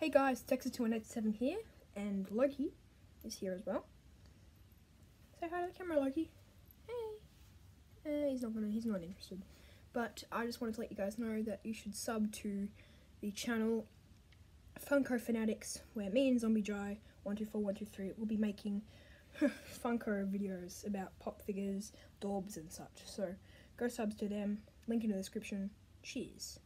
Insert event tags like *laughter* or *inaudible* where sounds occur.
Hey guys, Dexter2187 here, and Loki is here as well. Say hi to the camera, Loki. Hey. Uh, he's not gonna. He's not interested. But I just wanted to let you guys know that you should sub to the channel Funko Fanatics, where me and Zombie Dry one two four one two three will be making *laughs* Funko videos about pop figures, Dorbz, and such. So go subs to them. Link in the description. Cheers.